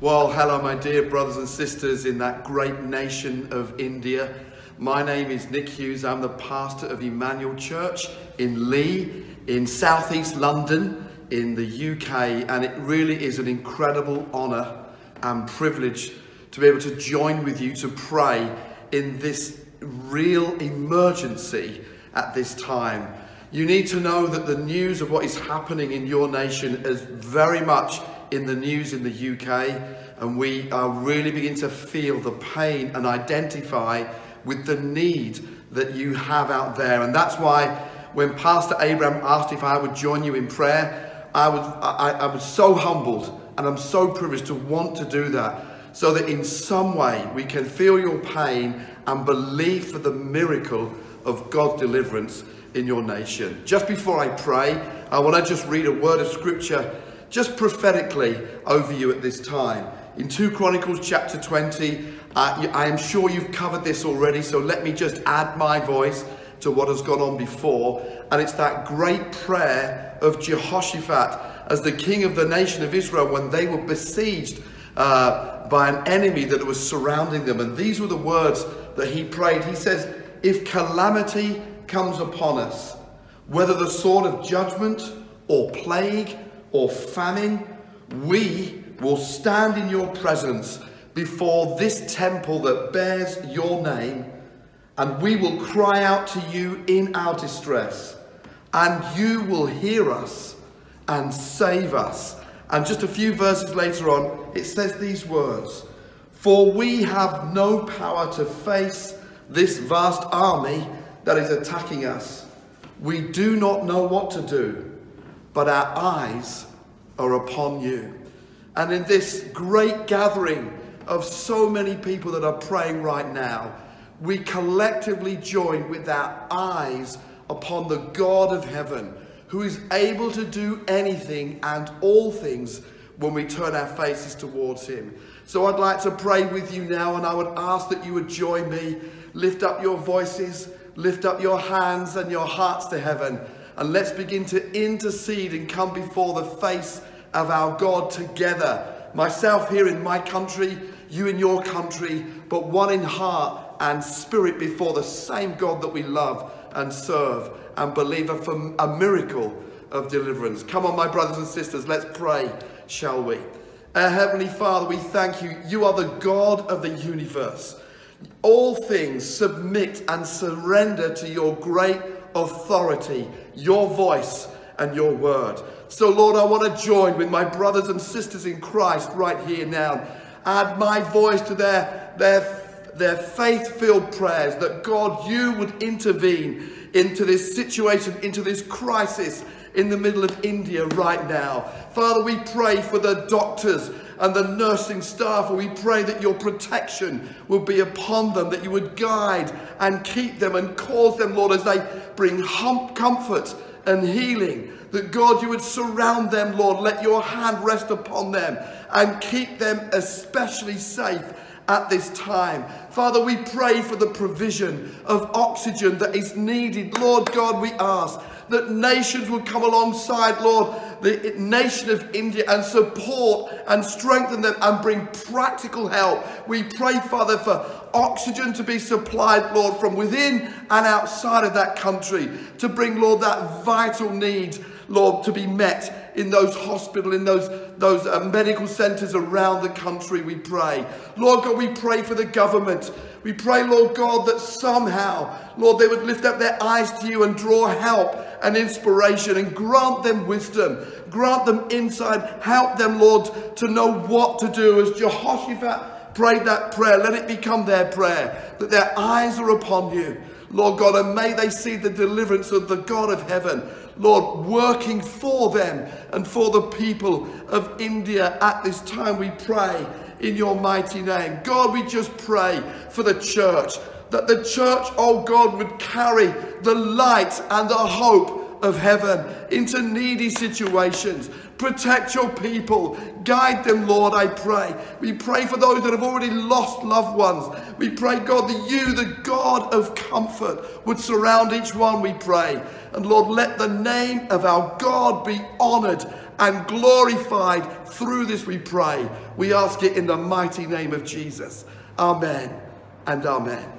Well, hello, my dear brothers and sisters in that great nation of India. My name is Nick Hughes. I'm the pastor of Emmanuel Church in Lee, in southeast London, in the UK, and it really is an incredible honour and privilege to be able to join with you to pray in this real emergency at this time. You need to know that the news of what is happening in your nation is very much in the news in the UK, and we are really beginning to feel the pain and identify with the need that you have out there. And that's why when Pastor Abraham asked if I would join you in prayer, I was, I, I was so humbled and I'm so privileged to want to do that so that in some way we can feel your pain and believe for the miracle of God's deliverance in your nation. Just before I pray, I want to just read a word of scripture just prophetically over you at this time. In 2 Chronicles chapter 20, uh, I am sure you've covered this already, so let me just add my voice to what has gone on before. And it's that great prayer of Jehoshaphat as the king of the nation of Israel when they were besieged uh, by an enemy that was surrounding them. And these were the words that he prayed. He says, If calamity comes upon us, whether the sword of judgment or plague or famine, we will stand in your presence before this temple that bears your name, and we will cry out to you in our distress, and you will hear us and save us. And just a few verses later on, it says these words For we have no power to face this vast army that is attacking us. We do not know what to do but our eyes are upon you. And in this great gathering of so many people that are praying right now, we collectively join with our eyes upon the God of heaven, who is able to do anything and all things when we turn our faces towards him. So I'd like to pray with you now, and I would ask that you would join me. Lift up your voices, lift up your hands and your hearts to heaven and let's begin to intercede and come before the face of our God together. Myself here in my country, you in your country, but one in heart and spirit before the same God that we love and serve and believe for a miracle of deliverance. Come on, my brothers and sisters, let's pray, shall we? Our Heavenly Father, we thank you. You are the God of the universe. All things submit and surrender to your great authority, your voice, and your word. So, Lord, I want to join with my brothers and sisters in Christ right here now. Add my voice to their, their, their faith filled prayers that God, you would intervene into this situation, into this crisis in the middle of India right now. Father, we pray for the doctors and the nursing staff. And we pray that your protection will be upon them, that you would guide and keep them and cause them, Lord, as they bring comfort and healing. That God, you would surround them, Lord. Let your hand rest upon them and keep them especially safe at this time. Father, we pray for the provision of oxygen that is needed. Lord God, we ask that nations would come alongside, Lord, the nation of India and support and strengthen them and bring practical help. We pray, Father, for oxygen to be supplied, Lord, from within and outside of that country to bring, Lord, that vital need, Lord, to be met in those hospitals, in those, those uh, medical centres around the country, we pray. Lord God, we pray for the government. We pray, Lord God, that somehow, Lord, they would lift up their eyes to you and draw help and inspiration and grant them wisdom, grant them insight, help them, Lord, to know what to do. As Jehoshaphat prayed that prayer, let it become their prayer, that their eyes are upon you, Lord God, and may they see the deliverance of the God of heaven, Lord, working for them and for the people of India at this time, we pray in your mighty name. God, we just pray for the church that the church, oh God, would carry the light and the hope of heaven into needy situations. Protect your people. Guide them, Lord, I pray. We pray for those that have already lost loved ones. We pray, God, that you, the God of comfort, would surround each one, we pray. And Lord, let the name of our God be honored and glorified through this, we pray. We ask it in the mighty name of Jesus. Amen and amen.